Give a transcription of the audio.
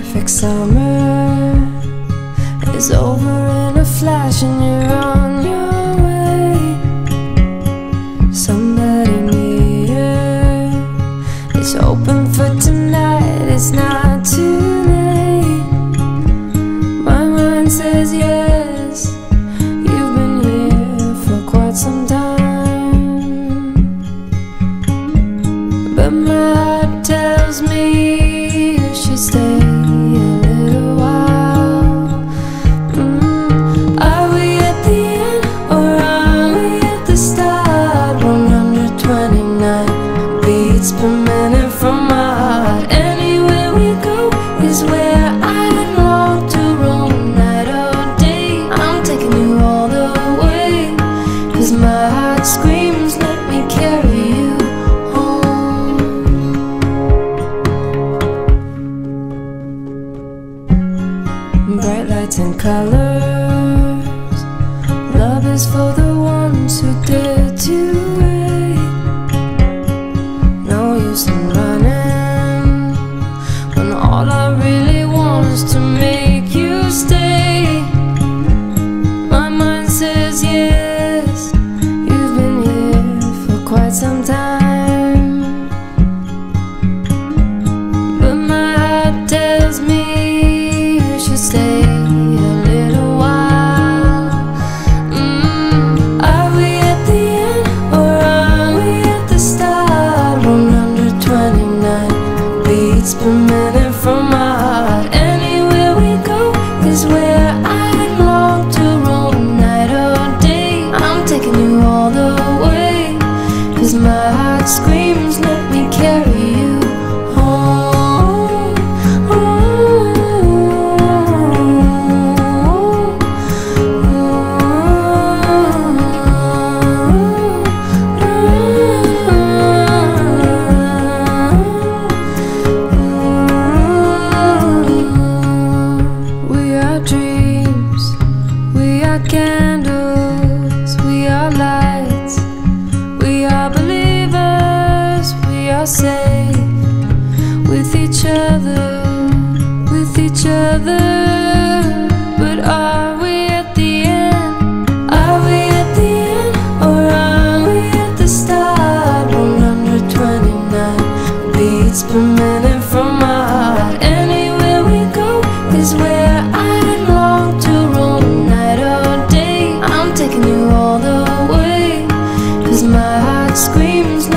perfect summer is over in a flash and you're on your way. Somebody near is open for tonight, it's not too late. My mind says yes. bright lights and colors. Love is for the ones who dare my heart screams. each other, but are we at the end? Are we at the end, or are we at the start? 129 beats per minute from my heart. Anywhere we go is where I long to roam, night or day. I'm taking you all the way, cause my heart screams.